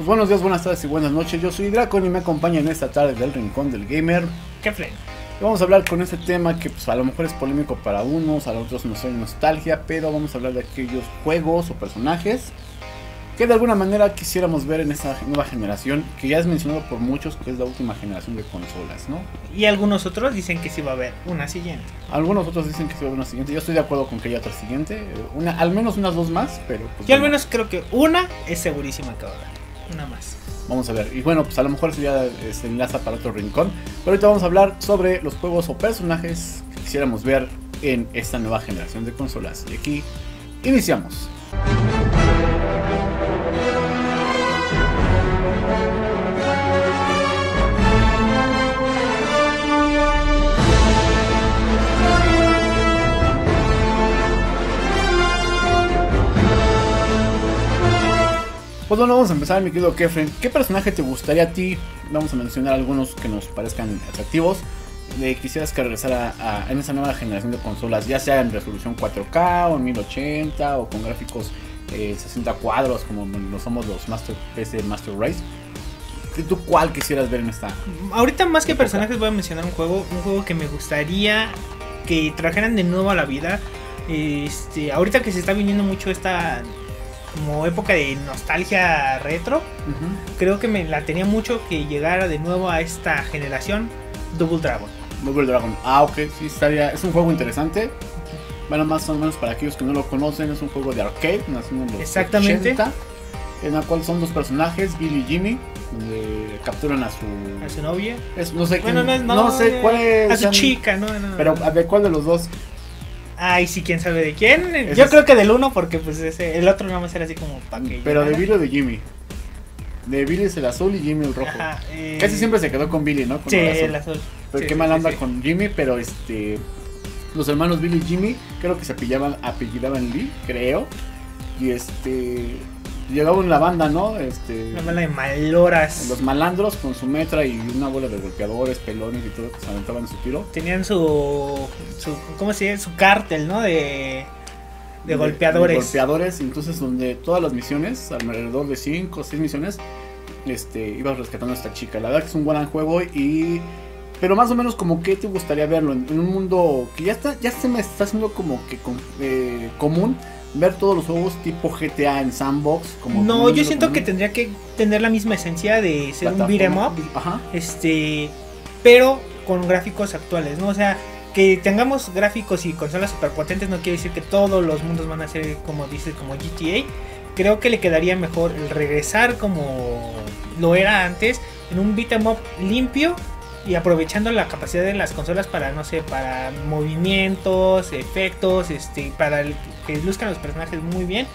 Pues buenos días, buenas tardes y buenas noches. Yo soy Dracon y me acompaña en esta tarde del Rincón del Gamer. ¿Qué? Y vamos a hablar con este tema que pues, a lo mejor es polémico para unos, a otros nos trae nostalgia, pero vamos a hablar de aquellos juegos o personajes que de alguna manera quisiéramos ver en esta nueva generación, que ya es mencionado por muchos que es la última generación de consolas, ¿no? Y algunos otros dicen que sí va a haber una siguiente. Algunos otros dicen que sí va a haber una siguiente. Yo estoy de acuerdo con que haya otra siguiente, una, al menos unas dos más, pero pues, Yo al bueno, menos creo que una es segurísima que va a haber. Una más. Vamos a ver. Y bueno, pues a lo mejor eso ya se enlaza para otro rincón. Pero ahorita vamos a hablar sobre los juegos o personajes que quisiéramos ver en esta nueva generación de consolas. Y aquí iniciamos. Pues bueno, vamos a empezar, mi querido Kefren. ¿Qué personaje te gustaría a ti? Vamos a mencionar algunos que nos parezcan atractivos. De quisieras que regresara a- en esa nueva generación de consolas, ya sea en resolución 4K o en 1080 o con gráficos eh, 60 cuadros como lo somos los Master PC Master Race. ¿Tú- ¿Tú cuál quisieras ver en esta? Ahorita más que Época. personajes voy a mencionar un juego, un juego que me gustaría que trajeran de nuevo a la vida. Este, ahorita que se está viniendo mucho esta como época de nostalgia retro, creo que me la tenía mucho que llegara de nuevo a esta generación Double Dragon. Double Dragon. Ah, ok, sí, estaría. Es un juego interesante. Bueno, más o menos para aquellos que no lo conocen, es un juego de arcade, nacido en los Exactamente. 80, en la cual son dos personajes, Billy y Jimmy, donde capturan a su. A su novia. es- no sé Bueno, quién- no sé cuál es. A su chica, ¿no? no, Pero ver, ¿cuál de los dos? Ay, sí, quién sabe de quién. Ese Yo es- creo que del uno, porque pues ese, el otro nada más era así como pa' que Pero de. Billy o de Jimmy. De Billy es el azul y Jimmy el rojo. Ajá, eh, Casi siempre se quedó con Billy, ¿no? Con Sí, el azul. el azul. Pero Sí, qué sí, mal anda sí. con Jimmy, pero este. Los hermanos Billy y Jimmy, creo que se apillaban, apellidaban Lee, creo. Y este. Llegaban la banda, ¿no? Este. Una mala de maloras. Los malandros con su metra y una bola de golpeadores, pelones y todo que se aventaban su tiro. Tenían su, su. ¿Cómo se llama? Su cártel, ¿no? De. De, golpeadores. de golpeadores, entonces donde todas las misiones, alrededor de 5 o 6 misiones, este, ibas rescatando a esta chica. La verdad que es un buen juego y... Pero más o menos como que te gustaría verlo en, en un mundo que ya está, ya se me está haciendo como que eh, común ver todos los juegos tipo GTA en sandbox. Como no, yo siento que tendría que tener la misma esencia de ser un beat'em up. Ajá. Este. Pero con gráficos actuales, ¿no? O sea. Que tengamos gráficos y consolas superpotentes no quiere decir que todos los mundos van a ser como dices, como GTA. Creo que le quedaría mejor el regresar como lo era antes en un beat'em up limpio y aprovechando la capacidad de las consolas para no sé, para movimientos, efectos, este, para el- que luzcan los personajes muy bien.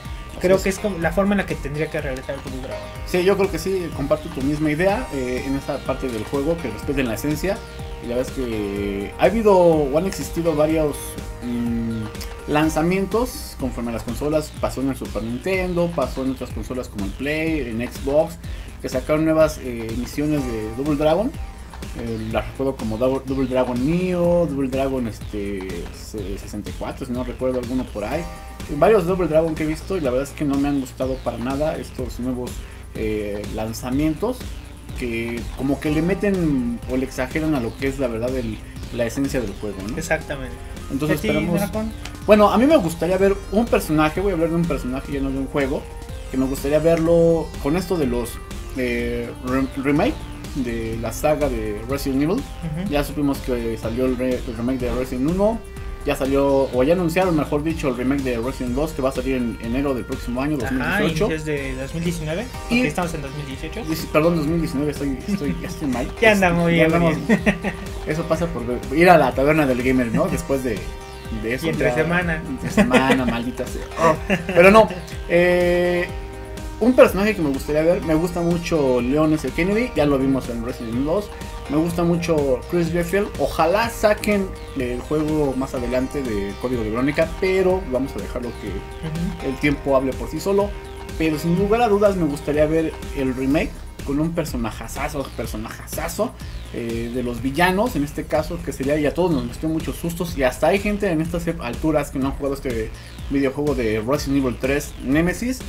Creo que es como la forma en la que tendría que regresar el Double Dragon. Sí, yo creo que sí, comparto tu misma idea eh, en esa parte del juego, que respeten la esencia. Y la verdad es que ha habido o han existido varios mm, lanzamientos conforme a las consolas. Pasó en el Super Nintendo, pasó en otras consolas como el Play, en Xbox, que sacaron nuevas eh, emisiones de Double Dragon. Eh, las recuerdo como Double, Dragon Neo, Double Dragon este, se- 64, si no recuerdo alguno por ahí. Varios Double Dragon que he visto y la verdad es que no me han gustado para nada estos nuevos eh, lanzamientos que como que le meten o le exageran a lo que es la verdad el- la esencia del juego, ¿no? Exactamente. Entonces ¿A ti, esperamos... Bueno, a mí me gustaría ver un personaje, voy a hablar de un personaje ya no de un juego, que me gustaría verlo con esto de los eh, rem- remake de la saga de Resident Evil. Ya supimos que salió el, re- el remake de Resident 1. Ya salió, o ya anunciaron, mejor dicho, el remake de Resident 2 que va a salir en enero del próximo año, Ajá, 2018. inicios de 2019. Y- estamos en 2018. Dice- Perdón, 2019, estoy, estoy, estoy mal. Ya andamos Ya bien, andamos- Eso pasa por ir a la taberna del gamer, ¿no? Después de, de eso. Y entre ya- semana. Entre semana, maldita sea. Oh, Pero no. eh, un personaje que me gustaría ver, me gusta mucho Leon S. Kennedy, ya lo vimos en Resident Evil 2. Me gusta mucho Chris Redfield. Ojalá saquen el juego más adelante de Código de Verónica, pero vamos a dejarlo que el tiempo hable por sí solo. Pero sin lugar a dudas me gustaría ver el remake con un personajazazo, personajazazo eh, de los villanos, en este caso, que sería, y a todos nos metió muchos sustos, y hasta hay gente en estas alturas que no han jugado este videojuego de Resident Evil 3 Nemesis,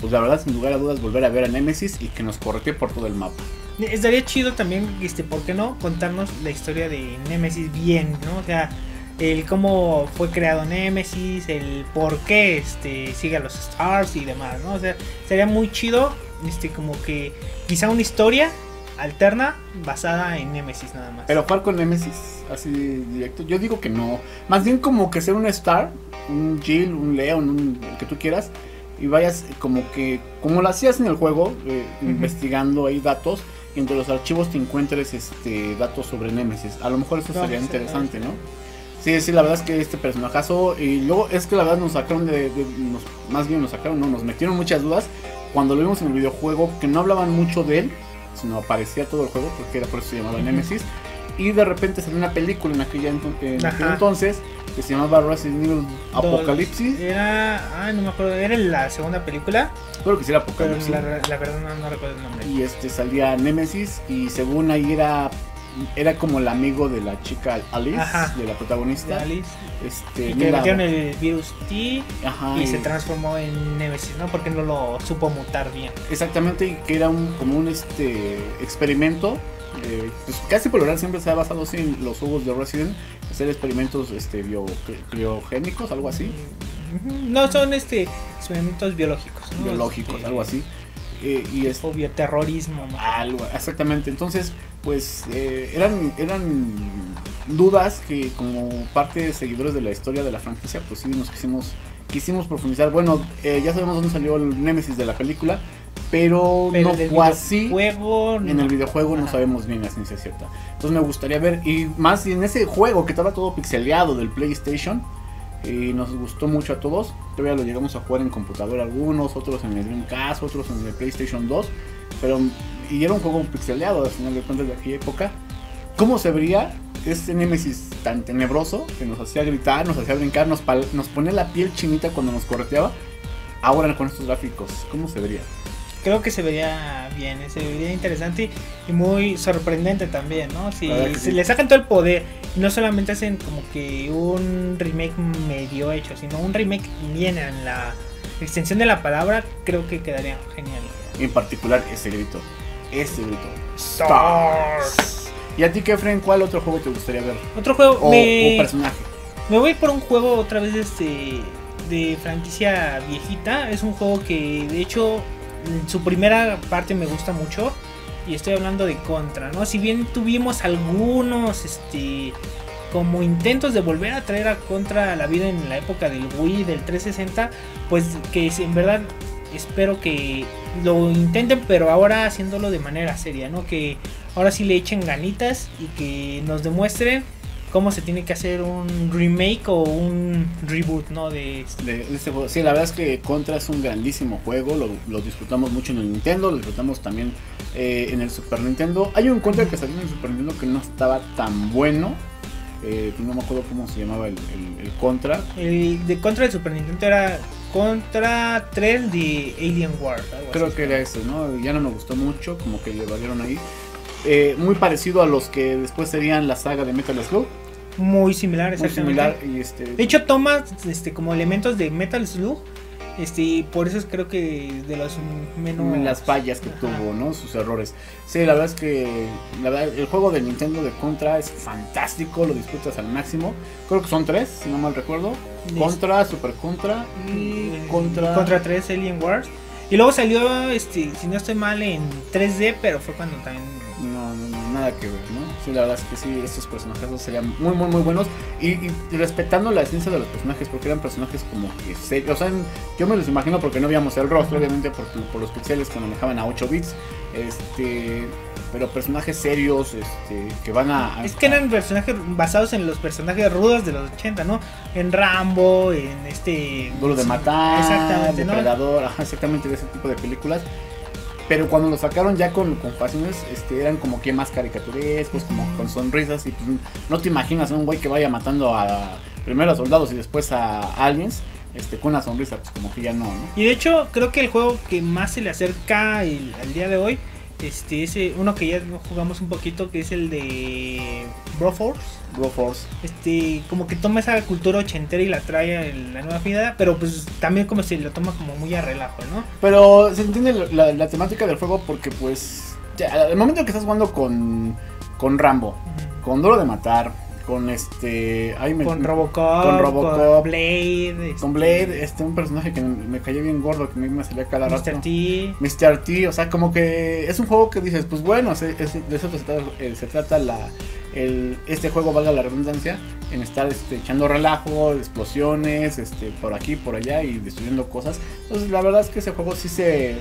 pues la verdad, sin lugar a dudas, volver a ver a Nemesis y que nos corretee por todo el mapa. Estaría chido también, este, ¿por qué no? Contarnos la historia de Nemesis bien, ¿no? O sea, el cómo fue creado Nemesis, el por qué este, sigue a los Stars y demás, ¿no? O sea, sería muy chido, este, como que quizá una historia alterna basada en Nemesis nada más. Pero jugar con Nemesis así directo, yo digo que no. Más bien como que ser un Star, un Jill, un Leon, un, el que tú quieras, y vayas como que, como lo hacías en el juego, eh, investigando ahí datos, y entre los archivos te encuentres este datos sobre Nemesis. A lo mejor eso sería interesante, ¿no? Sí, sí, la verdad es que este personajazo, y luego es que la verdad nos sacaron de, más bien nos sacaron, no, nos metieron muchas dudas cuando lo vimos en el videojuego, que no hablaban mucho de él, sino aparecía todo el juego, porque era por eso se llamaba Nemesis. Y de repente salió una película en aquella en aquel entonces que se llamaba Resident Evil Apocalipsis. Era, ah, no me acuerdo, era la segunda película. Creo que sí era Apocalipsis. La, la, verdad no, recuerdo el nombre. Y este salía Nemesis y según ahí era era como el amigo de la chica Alice, de la protagonista. Alice. Este, y que metieron el virus T y, se transformó en Nemesis, ¿no? Porque no lo supo mutar bien. Exactamente, y que era un, como un este experimento. Eh, pues casi por lo general siempre se ha basado en los juegos de Resident, hacer experimentos este, bio, criogénicos, algo así. No, son este experimentos biológicos. Biológicos, este, algo así. Eh, y es, o bioterrorismo. Algo, exactamente. Entonces, pues eh, eran, eran dudas que como parte de seguidores de la historia de la franquicia, pues sí nos quisimos, quisimos profundizar. Bueno, eh, ya sabemos dónde salió el Némesis de la película, pero, no fue así. En el videojuego no sabemos bien la ciencia cierta. Entonces me gustaría ver, y más en ese juego que estaba todo pixeleado del PlayStation, y nos gustó mucho a todos. Todavía lo llegamos a jugar en computadora algunos, otros en el Dreamcast, otros en el PlayStation 2. Pero y era un juego pixeleado al final de cuentas de aquella época. ¿Cómo se vería ese Nemesis tan tenebroso que nos hacía gritar, nos hacía brincar, nos, nos ponía la piel chinita cuando nos correteaba? Ahora con estos gráficos, ¿cómo se vería? Creo que se vería bien, se vería interesante y muy sorprendente también, ¿no? Si, le sacan todo el poder y no solamente hacen como que un remake medio hecho, sino un remake bien en la extensión de la palabra, creo que quedaría genial. En particular ese grito ese grito. Stars. ¿Y a ti, Kefren, cuál otro juego te gustaría ver? Otro juego. O, personaje. Me voy por un juego otra vez este, de franquicia viejita. Es un juego que, de hecho, su primera parte me gusta mucho. Y estoy hablando de Contra, ¿no? Si bien tuvimos algunos, este como intentos de volver a traer a Contra a la vida en la época del Wii, del 360, pues que en verdad espero que lo intenten, pero ahora haciéndolo de manera seria, ¿no? Que ahora sí le echen ganitas y que nos demuestren cómo se tiene que hacer un remake o un reboot, ¿no? De, este juego. Sí, la verdad es que Contra es un grandísimo juego, lo, disfrutamos mucho en el Nintendo, lo disfrutamos también eh, en el Super Nintendo. Hay un Contra que salió en el Super Nintendo que no estaba tan bueno. Eh, no me acuerdo cómo se llamaba el, Contra. El de Contra del Super Nintendo era contra 3 de Alien War. Creo que era ese, ¿no? Ya no me gustó mucho, como que le valieron ahí. Eh, muy parecido a los que después serían la saga de Metal Slug. Muy similar, exactamente. Muy similar y este... De hecho, toma este, como elementos de Metal Slug este, por eso es creo que de las menos. Las fallas que tuvo, ¿no? Sus errores. Sí, la verdad es que la verdad, el juego de Nintendo de Contra es fantástico, lo disfrutas al máximo. Creo que son tres, si no mal recuerdo. Contra, Super Contra y eh, Contra. Contra 3 Alien Wars. Y luego salió, este, si no estoy mal, en 3D, pero fue cuando también no, no, nada que ver, ¿no? Sí, la verdad es que sí, estos personajes serían muy, muy, muy buenos. Y, respetando la esencia de los personajes, porque eran personajes como que serios. O sea, yo me los imagino porque no veíamos el rostro, obviamente, por, por los pixeles que manejaban a 8 bits. Este pero personajes serios este, que van a, Es que eran personajes basados en los personajes rudos de los 80, ¿no? En Rambo, en este... Duro de matar, exactamente, Depredador, exactamente de ese tipo de películas. Pero cuando lo sacaron ya con, con facciones, este, eran como que más caricaturescos, como con sonrisas. Y pues no te imaginas un güey que vaya matando a primero a soldados y después a aliens. Este, con una sonrisa, pues como que ya no, ¿no? Y de hecho, creo que el juego que más se le acerca el, al día de hoy Este, ese, uno que ya jugamos un poquito, que es el de Broforce. Broforce. Este, como que toma esa cultura ochentera y la trae a la nueva vida, pero pues también como se lo toma como muy a relajo, ¿no? Pero se entiende la, la temática del juego porque pues, ya, al momento que estás jugando con, con Rambo, con Duro de Matar, con este me, con Robocop con Robocop con Blade este, con Blade este un personaje que me, cayó bien gordo que me salía cada rato Mr. T Mr. T o sea como que es un juego que dices pues bueno de eso se trata, eh, se trata la el, este juego valga la redundancia en estar este, echando relajo explosiones este por aquí por allá y destruyendo cosas entonces la verdad es que ese juego sí se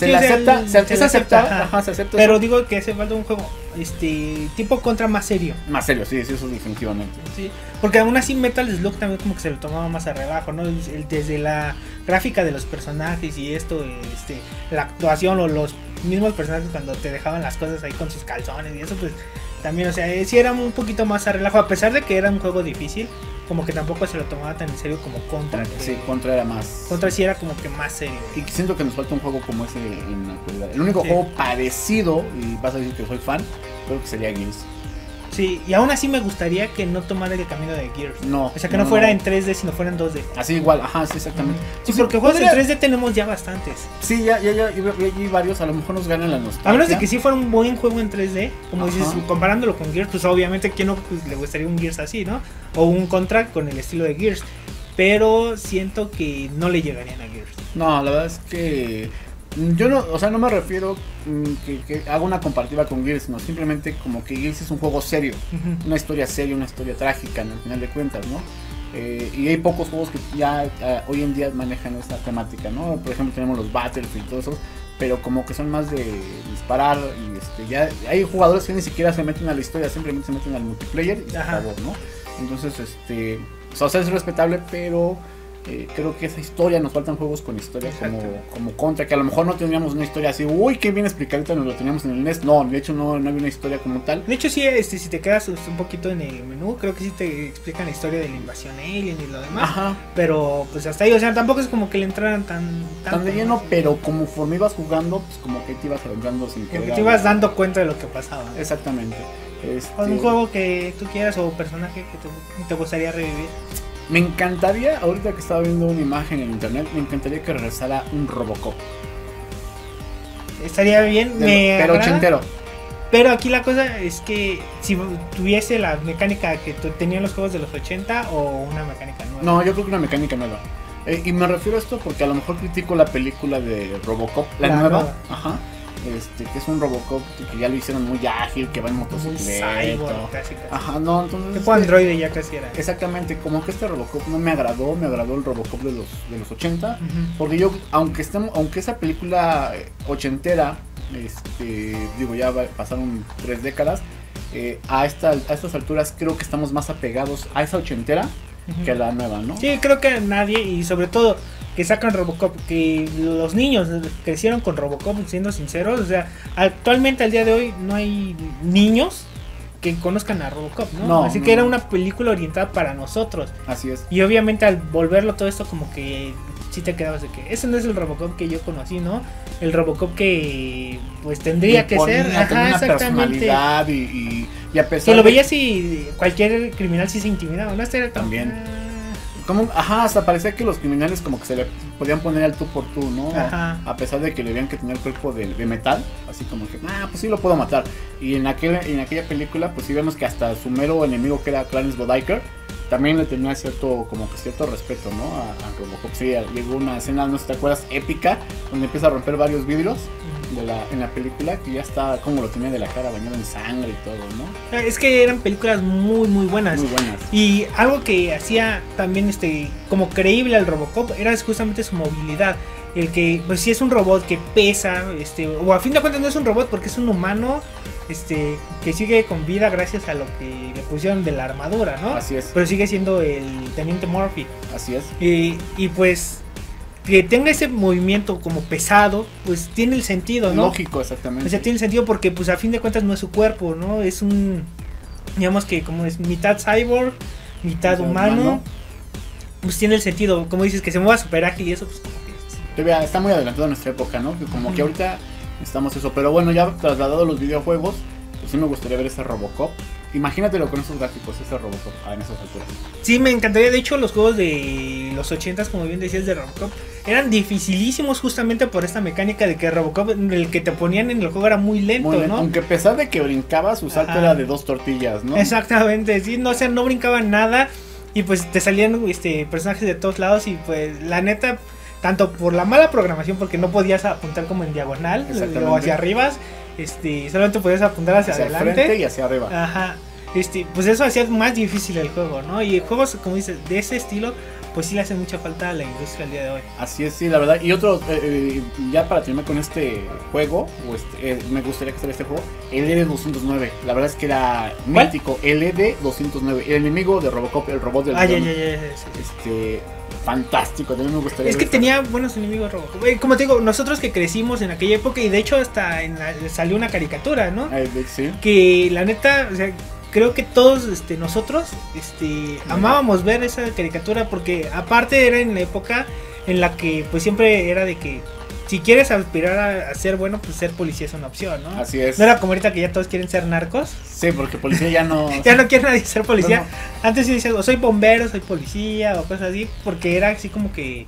se le acepta, se, se, acepta, ajá, se acepta. Pero digo que hace falta un juego este tipo contra más serio. Más serio, sí, sí, eso definitivamente. Sí, porque aún así Metal Slug también como que se lo tomaba más a relajo, ¿no? Desde la gráfica de los personajes y esto, este, la actuación o los mismos personajes cuando te dejaban las cosas ahí con sus calzones y eso, pues también, o sea, sí era un poquito más a relajo, a pesar de que era un juego difícil como que tampoco se lo tomaba tan en serio como Contra. Sí, Contra era más. Contra sí era como que más serio. Y siento que nos falta un juego como ese en la actualidad. El único juego parecido, y vas a decir que soy fan, creo que sería Gears. Sí, y aún así me gustaría que no tomara el camino de Gears. No. O sea, que no, fuera en 3D, sino fuera en 2D. Así igual, ajá, sí, exactamente. Sí, porque juegos en 3D tenemos ya bastantes. Sí, ya, ya, ya, y, varios, a lo mejor nos ganan la nostalgia. A menos de que sí fuera un buen juego en 3D, como dices, comparándolo con Gears, pues obviamente, ¿quién no pues, le gustaría un Gears así, no? O un Contra con el estilo de Gears. Pero siento que no le llegarían a Gears. No, la verdad es que yo no, o sea, no me refiero mm, que, que haga una comparativa con Gears, sino simplemente como que Gears es un juego serio, una historia seria, una historia trágica, al final de cuentas, ¿no? Eh, y hay pocos juegos que ya eh, hoy en día manejan esa temática, ¿no? Por ejemplo, tenemos los Battlefield y todo eso, pero como que son más de disparar y este, ya hay jugadores que ni siquiera se meten a la historia, simplemente se meten al multiplayer y favor, ¿no? Entonces, este, o sea, es respetable, pero eh, creo que esa historia, nos faltan juegos con historia como, como Contra, que a lo mejor no tendríamos una historia así, uy, qué bien explicadita, nos lo teníamos en el NES. No, de hecho no, no había una historia como tal. De hecho sí, este, si te quedas un poquito en el menú, creo que sí te explican la historia de la invasión alien y lo demás. Ajá. Pero pues hasta ahí, o sea, tampoco es como que le entraran tan... Tan de lleno, pero conforme ibas jugando, pues como que te ibas adentrando sin que... te ibas dando cuenta de lo que pasaba. Exactamente. Este... Un juego que tú quieras o personaje que te gustaría revivir. Me encantaría, ahorita que estaba viendo una imagen en internet, me encantaría que regresara un Robocop. Estaría bien, me pero ochentero. Pero aquí la cosa es que si tuviese la mecánica que tenían los juegos de los 80 o una mecánica nueva. No, yo creo que una mecánica nueva. Eh, y me refiero a esto porque a lo mejor critico la película de Robocop, la, nueva. nueva. Ajá este, que es un Robocop que ya lo hicieron muy ágil, que va en motocicleta. Ajá, no, entonces. Tipo Android ya casi era. Exactamente, como que este Robocop no me agradó, me agradó el Robocop de los, de los 80. Porque yo, aunque estemos, aunque esa película eh, ochentera, este, digo, ya pasaron tres décadas. Eh, a, esta, a estas alturas creo que estamos más apegados a esa ochentera que la nueva, ¿no? Sí, creo que nadie, y sobre todo que sacan Robocop, que los niños crecieron con Robocop, siendo sinceros, o sea, actualmente al día de hoy no hay niños que conozcan a Robocop, ¿no? Así que era una película orientada para nosotros. Así es. Y obviamente al volverlo todo esto como que sí te quedabas de que ese no es el Robocop que yo conocí, ¿no? El Robocop que pues tendría que ser, ajá, exactamente. Y, y, y, a pesar que lo veías y cualquier criminal sí se intimidaba, ¿no? Este También. Como, ajá, hasta parecía que los criminales como que se le podían poner al tú por tú, ¿no? Ajá. A pesar de que le veían que tenía el cuerpo de, metal, así como que, ah, pues sí lo puedo matar. Y en, aquel, en aquella película, pues sí vemos que hasta su mero enemigo, que era Clarence Bodiker, también le tenía cierto, como que cierto respeto, ¿no? A, a Robocop. Sí, llegó una escena, no sé si te acuerdas, épica, donde empieza a romper varios vidrios de la, en la película que ya está como lo tenía de la cara bañado en sangre y todo, ¿no? Es que eran películas muy muy buenas. Muy buenas. Y algo que hacía también este como creíble al Robocop era justamente su movilidad. El que pues si es un robot que pesa, este o a fin de cuentas no es un robot porque es un humano este que sigue con vida gracias a lo que le pusieron de la armadura, ¿no? Así es. Pero sigue siendo el teniente Murphy. Así es. Y, y pues que tenga ese movimiento como pesado, pues tiene el sentido, ¿no? Lógico, exactamente. O sea, tiene el sentido porque pues a fin de cuentas no es su cuerpo, ¿no? Es un, digamos que como es mitad cyborg, mitad humano, pues tiene el sentido, como dices, que se mueva super ágil y eso, pues como que... Está muy adelantado a nuestra época, ¿no? Que como que ahorita Necesitamos eso. Pero bueno, ya trasladado a los videojuegos, pues sí me gustaría ver ese Robocop. Imagínatelo con esos gráficos, ese Robocop ah, en esas alturas. Sí, me encantaría. De hecho, los juegos de los 80s, como bien decías, de Robocop, eran dificilísimos justamente por esta mecánica de que Robocop, el que te ponían en el juego era muy lento, Muy ¿no? Aunque a pesar de que brincaba, su salto Ajá. era de dos tortillas, ¿no? Exactamente, sí, no, o sea, no brincaban nada y pues te salían este, personajes de todos lados y pues la neta, tanto por la mala programación, porque no podías apuntar como en diagonal o hacia arriba, este, solamente podías apuntar hacia, hacia el adelante. frente y hacia arriba. Ajá, este, pues eso hacía más difícil el juego, ¿no? Y juegos, como dices, de ese estilo, pues sí le hace mucha falta a la industria al día de hoy. Así es, sí, la verdad. Y otro, eh, eh, ya para terminar con este juego, o este, eh, me gustaría que saliera este juego, el ED209. La verdad es que era ¿Cuál? mítico, el ED209. El enemigo de Robocop, el robot del Ah, ya, ya, ya, sí, sí. Este, fantástico, también me gustaría Es que tenía buenos enemigos Robocop. Eh, Como te digo, nosotros que crecimos en aquella época y de hecho hasta en la- salió una caricatura, ¿no? sí. que la neta, o sea, creo que todos este, nosotros este, amábamos ver esa caricatura porque aparte era en la época en la que pues siempre era de que si quieres aspirar a, a ser bueno, pues ser policía es una opción, ¿no? Así es. No era como ahorita que ya todos quieren ser narcos. Sí, porque policía ya no. Ya no quiere nadie ser policía. No, Antes sí decías, o soy bombero, soy policía, o cosas así, porque era así como que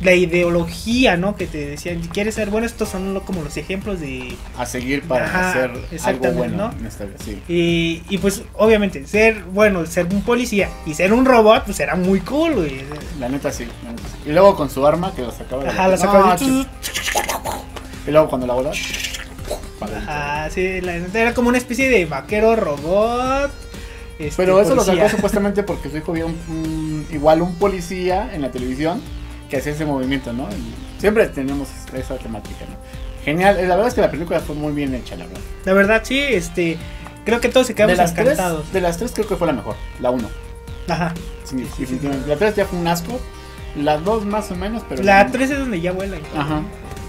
la ideología, ¿no? Que te decían, si quieres ser bueno, estos son lo- como los ejemplos de, a seguir para Ajá, hacer algo bueno ¿no? esta sí. Y, y pues obviamente ser, bueno, ser un policía y ser un robot, pues era muy cool, güey. La neta sí, la neta sí. Y luego con su arma que la sacaba de Ajá, la No, sacaba de- ch- Y luego cuando la adentro. Ajá, sí, la neta era como una especie de vaquero robot. este, Pero eso lo sacó supuestamente porque su hijo vio un, un- igual un policía en la televisión que hacía ese movimiento, ¿no? Y siempre tenemos esa temática, ¿no? Genial, la verdad es que la película fue muy bien hecha, la verdad. La verdad, sí, este, creo que todos se De quedamos las, tres, encantados. de las tres creo que fue la mejor, la uno. Ajá. Sí, definitivamente. La tres ya fue un asco, las dos más o menos, pero... La 3 es donde ya vuela. Ajá.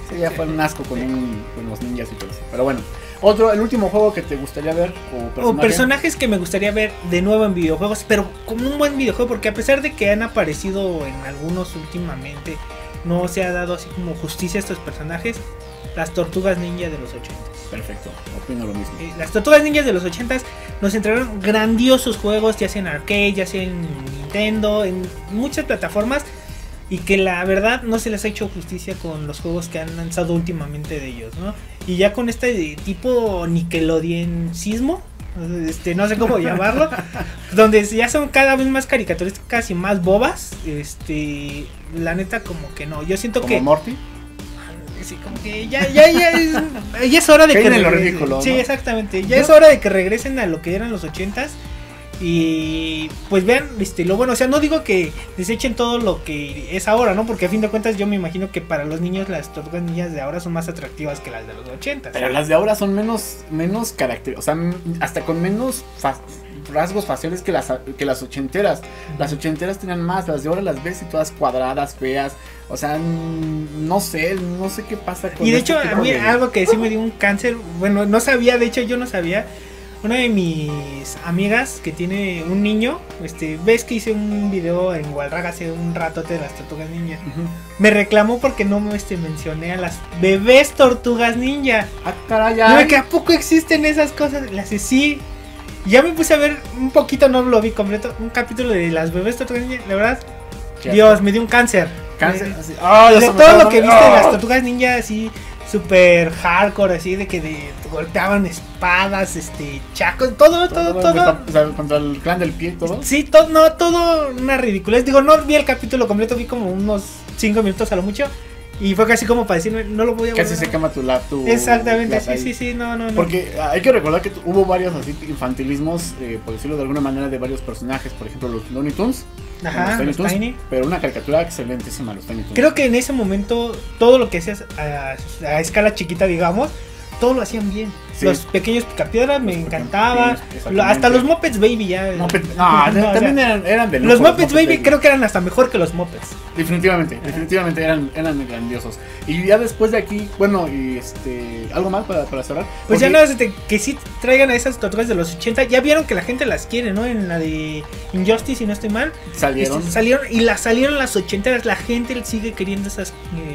Sí, ya fue un asco con, un- con los ninjas y todo eso. Pero bueno, otro, el último juego que te gustaría ver o O personaje. personajes que me gustaría ver de nuevo en videojuegos, pero como un buen videojuego, porque a pesar de que han aparecido en algunos últimamente, no se ha dado así como justicia a estos personajes. Las tortugas ninja de los 80. Perfecto, opino lo mismo. Eh, Las tortugas ninjas de los 80 nos entregaron grandiosos juegos, ya sea en arcade, ya sea en Nintendo, en muchas plataformas. Y que la verdad no se les ha hecho justicia con los juegos que han lanzado últimamente de ellos, ¿no? Y ya con este tipo Nickelodeon-sismo, este, no sé cómo llamarlo, donde ya son cada vez más caricaturísticas y más bobas, este, la neta como que no, yo siento Como que... Morty. Sí, como que ya, ya, ya, es, ya es hora de que lo regresen. ridículo, Sí, ¿no? exactamente. Ya es hora de que regresen a lo que eran los ochentas. Y pues vean este, lo bueno. O sea, no digo que desechen todo lo que es ahora, ¿no? Porque a fin de cuentas yo me imagino que para los niños las tortugas niñas de ahora son más atractivas que las de los ochentas. Pero las de ahora son menos, menos características, o sea, hasta con menos rasgos faciales que las, que las ochenteras. Las ochenteras tenían más, las de ahora las ves y todas cuadradas, feas. O sea, no sé, no sé qué pasa con Y de este hecho, a mí de- algo que sí me dio un cáncer, bueno, no sabía, de hecho yo no sabía. Una de mis amigas que tiene un niño, este, ves que hice un video en Walraga hace un ratote de las tortugas ninja. Me reclamó porque no este, mencioné a las bebés tortugas ninja. Ah, caray, me quedé, ¿a poco existen esas cosas? Hace sí. Ya me puse a ver un poquito, no lo vi completo, un capítulo de las bebés tortugas ninja. La verdad, Dios, me dio un cáncer. Cáncer, así. Ya de me todo lo que viste de las Ah. tortugas ninja así super hardcore así de que de, golpeaban espadas este chacos todo todo Todo, todo, o sea, contra el clan del pie todo. sí todo no todo una ridiculez digo no vi el capítulo completo vi como unos 5 minutos a lo mucho y fue casi como para decirme no lo voy a Casi se quema tu lap, tu exactamente sí sí sí no no no Porque hay que recordar que hubo varios así infantilismos, eh, por decirlo de alguna manera, de varios personajes. Por ejemplo, los Looney Tunes. ajá los Tiny los Tiny. Pero una caricatura excelentísima, los Tiny Toons. creo que en ese momento todo lo que hacías a, a escala chiquita digamos todo lo hacían bien Sí. Los pequeños picapiedras me Los encantaba. pequeños, Lo- hasta los Muppets Baby ya. Muppets- no, No, o también sea, eran, eran de Los Muppets Baby creo que eran hasta mejor que los Muppets. Definitivamente, definitivamente eran, eran grandiosos. Y ya después de aquí, bueno, y este. ¿Algo más para, para cerrar? Pues Porque- ya no, que sí traigan a esas tortugas de los 80. Ya vieron que la gente las quiere, ¿no? En la de Injustice, si no estoy mal. salieron. Este, salieron y las salieron las ochenteras. La gente sigue queriendo esas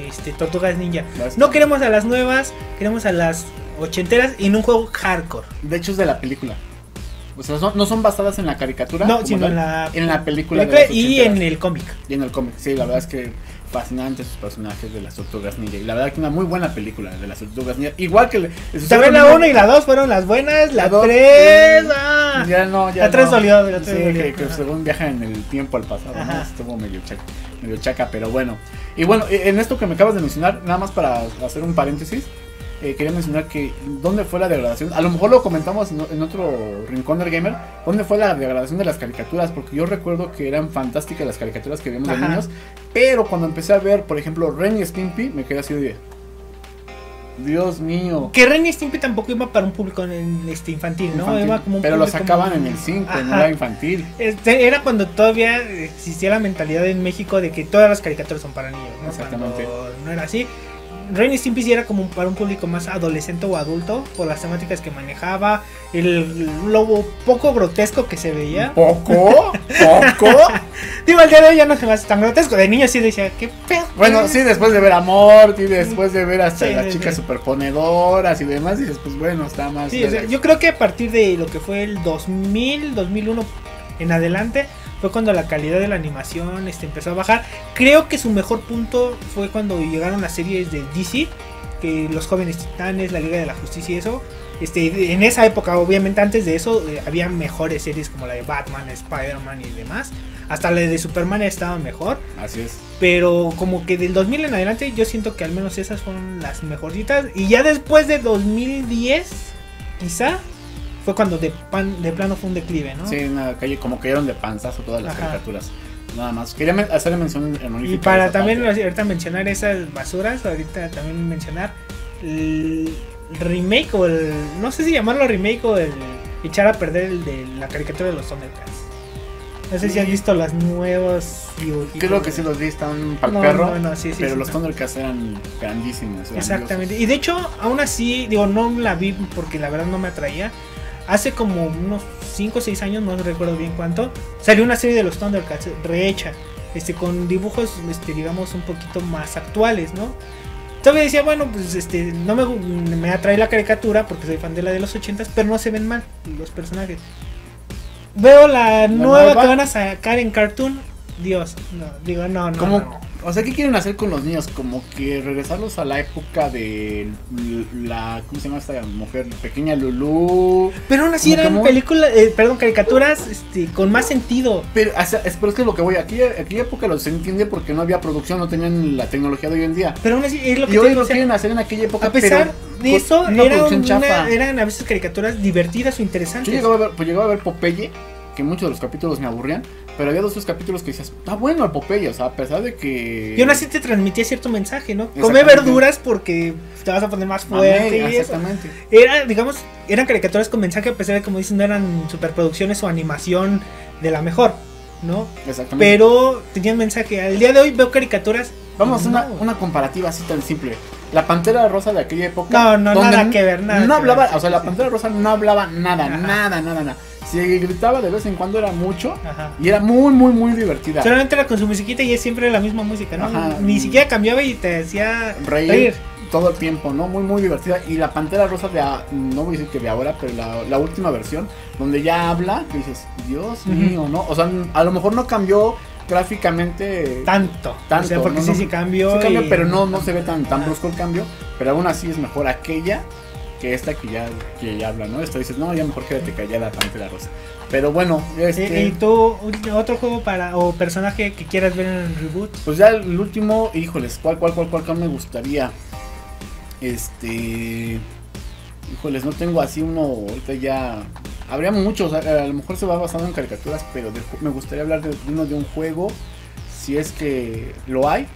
este, tortugas ninja. Las- No queremos a las nuevas, queremos a las ochenteras en un juego hardcore. De hecho, es de la película. O sea, son- no son basadas en la caricatura. No, sino en la, en la película. y en el cómic. Y en el cómic. Sí, la verdad es que fascinantes sus personajes de las tortugas ninja. Y la verdad que una muy buena película de las tortugas ninja. Igual que. También la 1 y la 2 fueron las buenas, la La dos, 3. sí. ah. Ya no, ya La tres no. dolió, la tres Sí, dolió. que, según viaja en el tiempo al pasado, ¿no? Estuvo medio chaca, medio chaca, pero bueno. Y bueno, eh, en esto que me acabas de mencionar, nada más para hacer un paréntesis, eh, quería mencionar que dónde fue la degradación. A lo mejor lo comentamos en, otro rincón del gamer, dónde fue la degradación de las caricaturas, porque yo recuerdo que eran fantásticas las caricaturas que vimos de Ajá. niños, pero cuando empecé a ver, por ejemplo, Ren y Stimpy, me quedé así de... Dios mío. Que Ren y Stimpy tampoco iba para un público en- este, infantil, ¿no? Infantil. Iba como un pero lo sacaban en el 5, no era infantil. Este, era cuando todavía existía la mentalidad en México de que todas las caricaturas son para niños, ¿no? Exactamente. Cuando no era así. Ren y Stimpy sí era como para un público más adolescente o adulto por las temáticas que manejaba, el lobo poco grotesco que se veía. ¿Poco? ¿Poco? Digo, al día de hoy ya no se me hace tan grotesco. De niño sí decía, ¿qué pedo? Bueno, sí, después de ver a Morty, después de ver hasta Sí, las chicas superponedoras y demás, dices, pues bueno, está más. Sí, o sea, yo creo que a partir de lo que fue el 2000, 2001 en adelante, fue cuando la calidad de la animación este, empezó a bajar. Creo que su mejor punto fue cuando llegaron las series de DC, que los jóvenes titanes, la Liga de la Justicia y eso. Este, en esa época, obviamente antes de eso, eh, había mejores series como la de Batman, Spider-Man y demás. Hasta la de Superman estaba mejor. Así es. Pero como que del 2000 en adelante yo siento que al menos esas fueron las mejorcitas. Y ya después de 2010, quizá, fue cuando de, pan- de plano fue un declive, ¿no? Sí, una calle, como cayeron de panzazo todas las Ajá. caricaturas. Nada más. Quería men- hacer mención en Y para también ahorita mencionar esas basuras, ahorita también mencionar el remake o el... No sé si llamarlo remake o el echar a perder el de la caricatura de los Thundercats. No sé si has visto las dibujitos. Creo que sí los vi, están para No, perro. no, no, sí, sí, pero sí, los. Thundercats eran grandísimos. Exactamente. Y de hecho, aún así, digo, no la vi porque la verdad no me atraía. Hace como unos 5 o 6 años, no recuerdo bien cuánto, salió una serie de los Thundercats rehecha, este, con dibujos, este, digamos, un poquito más actuales, ¿no? Todavía decía, bueno, pues este, no me, me atrae la caricatura porque soy fan de la de los 80s, pero no se ven mal los personajes. Veo la, nueva, nueva? que van a sacar en Cartoon. Dios, no, digo, no, no, no. O sea, ¿qué quieren hacer con los niños? Como que regresarlos a la época de la. ¿Cómo se llama esta mujer? Pequeña Lulu. Pero aún así eran películas, eh, perdón, caricaturas este, con más sentido. Pero, o sea, es, pero es que lo que voy, aquí, aquella época los entiende porque no había producción, no tenían la tecnología de hoy en día. Pero aún así es lo que Y te hoy digo, lo o sea, quieren hacer en aquella época, a pesar pero de eso, era una- eran a veces caricaturas divertidas o Yo interesantes. llegaba a ver, pues llegaba a ver Popeye, que muchos de los capítulos me aburrían, pero había dos tres capítulos que decías, está bueno el Popeye, o sea, a pesar de que... Y aún así te transmitía cierto mensaje, ¿no? Come verduras porque te vas a poner más fuerte y eso. exactamente. Era, digamos, eran caricaturas con mensaje a pesar de, como dicen, no eran superproducciones o animación de la mejor, ¿no? Exactamente. Pero tenían mensaje. Al día de hoy veo caricaturas. Vamos a hacer una, no. una comparativa así tan simple. La Pantera Rosa de aquella época. No, no, nada que ver, nada No hablaba, ver, sí, o sea, la. Pantera Rosa no hablaba nada, Ajá. nada, nada, nada. Si gritaba de vez en cuando era mucho Ajá. y era muy, muy, muy divertida. Solamente era con su musiquita y es siempre la misma música, ¿no? Ajá. Ni siquiera cambiaba y te hacía reír, reír. todo el tiempo, ¿no? Muy, muy divertida. Y la Pantera Rosa de, a- no voy a decir que de ahora, pero la, la última versión, donde ya habla, que dices, Dios Ujú. mío, ¿no? O sea, a lo mejor no cambió gráficamente Tanto. tanto. O sea, porque ¿no? sí, sí cambió. sí cambió, y- pero no, no se ve tan, tan brusco el cambio. Pero aún así es mejor aquella que esta que ya, que ya habla, ¿no? Esto dices, no, ya mejor quédate callada, Pantera Rosa. Pero bueno, este... ¿Y, tú, otro juego para o personaje que quieras ver en el reboot? Pues ya el último, híjoles, ¿cuál, cuál, cuál, cuál, cuál me gustaría? Este. Híjoles, no tengo así uno, ahorita ya. Habría muchos, a, a lo mejor se va basando en caricaturas, pero de me gustaría hablar de uno de un juego, si es que lo hay.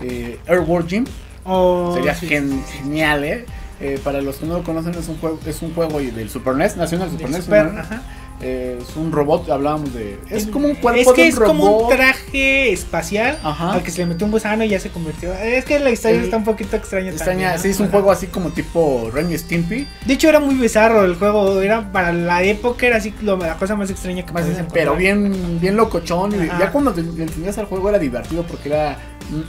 Eh, Airworld Gym, O, sería sí, gen- sí, sí. genial, ¿eh? Eh, para los que no lo conocen, es un juego, es un juego del Super NES, nació en el Super NES. Super, ¿no? ajá. Eh, es un robot, hablábamos de. Es como un Es cuerpo que de es un robot. como un traje espacial Ajá. al que se le metió un gusano y ya se convirtió. Es que la historia está un poquito extraña. Extraña, sí, es un juego así como tipo Ren y Stimpy. De hecho, era muy bizarro el juego. Era para la época, era así lo- la cosa más extraña que Más pero bien, bien locochón. Y ya cuando te, entendías al juego era divertido porque era,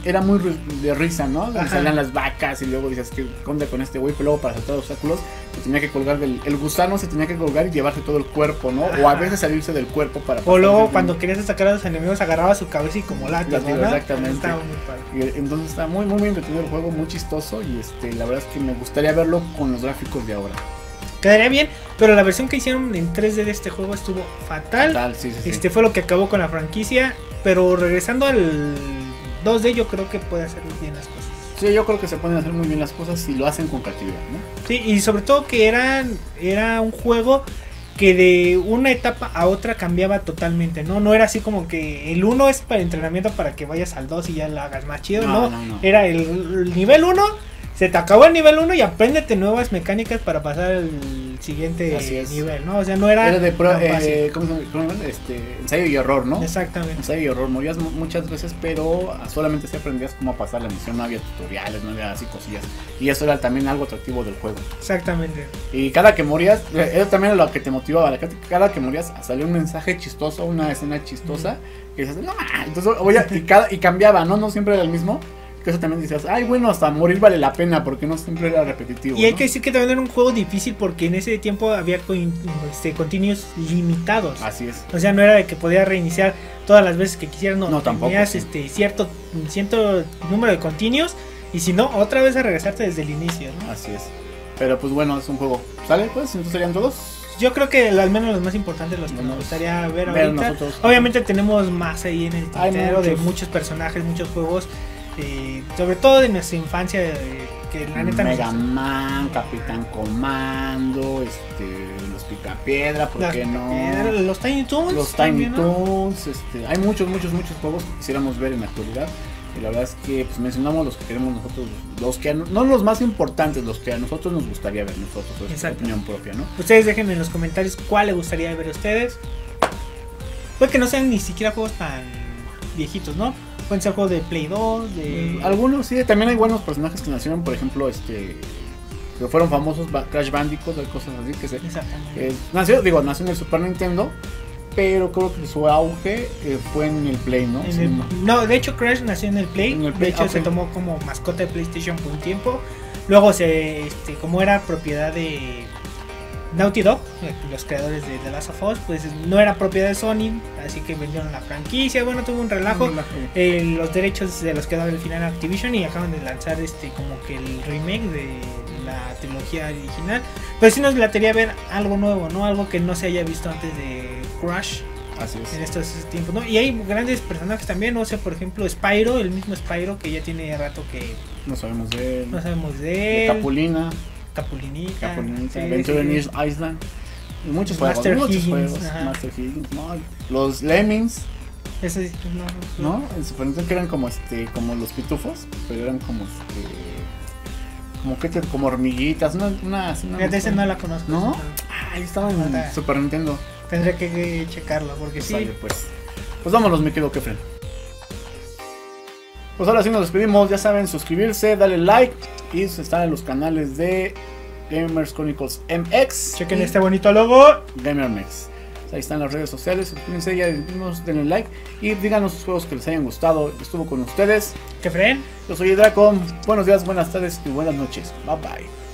era muy de risa, ¿no? Salían las vacas y luego dices, ¿qué onda con este güey? Pero luego para saltar obstáculos se tenía que colgar del. El gusano se tenía que colgar y llevarse todo el cuerpo, ¿no? O a veces salirse del cuerpo para. O luego cuando querías atacar a los enemigos agarraba su cabeza y como ¿no? exactamente. Estaba muy padre. Y, Entonces está muy, muy, muy entretenido el juego, muy chistoso. Y este, la verdad es que me gustaría verlo con los gráficos de ahora. Quedaría bien, pero la versión que hicieron en 3D de este juego estuvo fatal. Tal, sí, sí, sí. Este fue lo que acabó con la franquicia. Pero regresando al 2D, yo creo que puede hacer bien las cosas. Sí, yo creo que se pueden hacer muy bien las cosas si lo hacen con creatividad, ¿no? Sí, y sobre todo que eran, era un juego que de una etapa a otra cambiaba totalmente, ¿no? No era así como que el 1 es para entrenamiento para que vayas al 2 y ya lo hagas más chido, ¿no? No, no, no. Era el, el nivel 1, se te acabó el nivel 1 y apréndete nuevas mecánicas para pasar al siguiente nivel, ¿no? O sea, no era, Era de pro- eh, ¿cómo se. Este, ensayo y error, ¿no? Exactamente. Ensayo y error. Morías mu- muchas veces, pero solamente se aprendías cómo pasar la misión. No había tutoriales, no había así cosillas. Y eso era también algo atractivo del juego. Exactamente. Y cada que morías, eh, eso también era lo que te motivaba. Cada que morías salía un mensaje chistoso, una escena chistosa. Dices, no, ma", entonces voy a- y, cada, y cambiaba, ¿no? No siempre era el mismo. Que eso también decías, ay, bueno, hasta morir vale la pena porque no siempre era repetitivo. Y hay ¿no? que decir que también era un juego difícil porque en ese tiempo había este, continuos limitados. Así es. O sea, no era de que podías reiniciar todas las veces que quisieras, no. No, tampoco, Tenías sí. este, cierto, cierto número de continuos y si no, otra vez a regresarte desde el inicio, ¿no? Así es. Pero pues bueno, es un juego. ¿Sale? Pues entonces serían todos. Yo creo que al menos los más importantes, los que nos gustaría ver ver ahorita. nosotros. Obviamente tenemos más ahí en el tintero de muchos personajes, muchos juegos. Eh, sobre todo de nuestra infancia, eh, que la neta nos- Mega Man, Capitán Comando, este, los Picapiedra, ¿por qué no? Los Tiny Toons. Los Tiny. Toons, este, hay muchos, muchos, muchos juegos que quisiéramos ver en la actualidad. Y la verdad es que pues, mencionamos los que queremos nosotros, los que no los más importantes, los que a nosotros nos gustaría ver nosotros, es Exacto. opinión propia, ¿no? Ustedes dejen en los comentarios cuál les gustaría ver a ustedes. Puede que no sean ni siquiera juegos tan viejitos, ¿no? Pueden ser juegos de Play 2, de... Algunos sí, también hay buenos personajes que nacieron, por ejemplo, este, que fueron famosos, Crash Bandicoot, hay cosas así que se, Exactamente. Eh, nació, digo, nació en el Super Nintendo, pero creo que su auge eh, fue en el Play, ¿no? En Sí, el- no. no, de hecho Crash nació en el Play. En el Play, de hecho ok. se tomó como mascota de PlayStation por un tiempo. Luego se, este, como era propiedad de Naughty Dog, los creadores de The Last of Us, pues no era propiedad de Sony, así que vendieron la franquicia. Bueno, tuvo un relajo. Eh, los derechos se los quedó al final Activision y acaban de lanzar este como que el remake de la trilogía original. Pero sí nos latería ver algo nuevo, ¿no? Algo que no se haya visto antes de Crash Así es. en estos tiempos, ¿no? Y hay grandes personajes también, no sé, por ejemplo, Spyro, el mismo Spyro que ya tiene rato que No sabemos de él. no sabemos de de. Capulina, Capulinita. Capulinita, sí, Adventure sí, in sí. Island. Y muchos Master juegos, muchos Higgins, juegos. ajá. Master Higgins, no, los Lemmings, Ese sí, no, ¿no? En Super Nintendo que eran como este, como los pitufos, pero eran como este, como que te- como hormiguitas, una, una, una Fíjate, ese no la conozco. ¿No? ese Ah, ahí estaba en. Super Nintendo. Tendré que checarlo porque sí. Sale, pues. Pues vámonos, mi querido Kefren. Pues ahora sí nos despedimos. Ya saben, suscribirse, darle like. Y están en los canales de Gamers Chronicles MX. Chequen este bonito logo. GamerMex. Ahí están las redes sociales. Suscríbanse, ya denle like. Y díganos sus juegos que les hayan gustado. Estuvo con ustedes. Que fren. Yo soy Draco. Buenos días, buenas tardes y buenas noches. Bye bye.